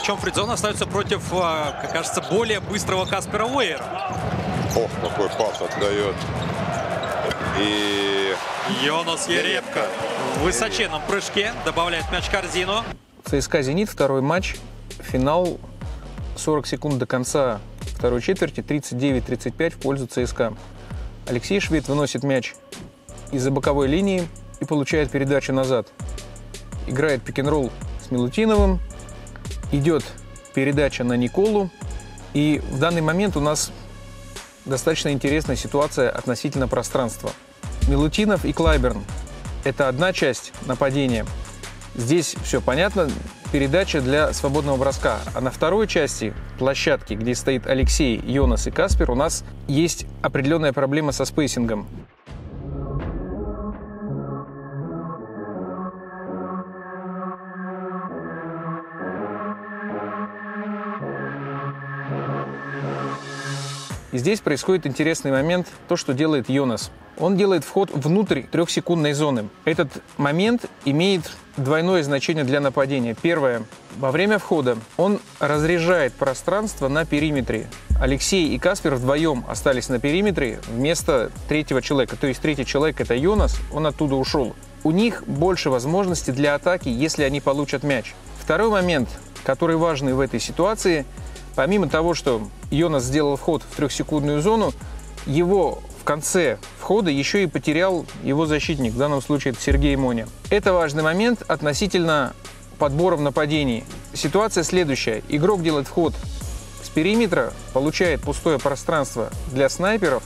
Причем Фридзон остается против, а, как кажется, более быстрого Каспера Уэйра. Ох, какой пас отдает. И Йонас Ерепко в высоченном прыжке добавляет мяч в корзину. ЦСКА «Зенит», второй матч, финал, 40 секунд до конца второй четверти, 39-35 в пользу ЦСКА. Алексей Швед выносит мяч из-за боковой линии и получает передачу назад. Играет пик-н-ролл с Милутиновым, идет передача на Николу, и в данный момент у нас достаточно интересная ситуация относительно пространства. Милутинов и Клайберн – это одна часть нападения. Здесь все понятно, передача для свободного броска. А на второй части площадки, где стоит Алексей, Йонас и Каспер, у нас есть определенная проблема со spacing ом. И здесь происходит интересный момент, то, что делает Йонас. Он делает вход внутрь трехсекундной зоны. Этот момент имеет двойное значение для нападения. Первое. Во время входа он разряжает пространство на периметре. Алексей и Каспер вдвоем остались на периметре вместо третьего человека. То есть третий человек – это Йонас, он оттуда ушел. У них больше возможностей для атаки, если они получат мяч. Второй момент, который важный в этой ситуации – Помимо того, что Йонас сделал вход в трехсекундную зону, его в конце входа еще и потерял его защитник, в данном случае это Сергей Моня. Это важный момент относительно подбора в нападении. Ситуация следующая. Игрок делает вход с периметра, получает пустое пространство для снайперов,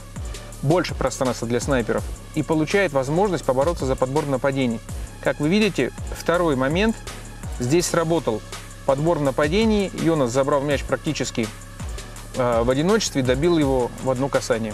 больше пространства для снайперов, и получает возможность побороться за подбор в нападении. Как вы видите, второй момент здесь сработал. Подбор в нападении. Йонас забрал мяч практически э, в одиночестве добил его в одно касание.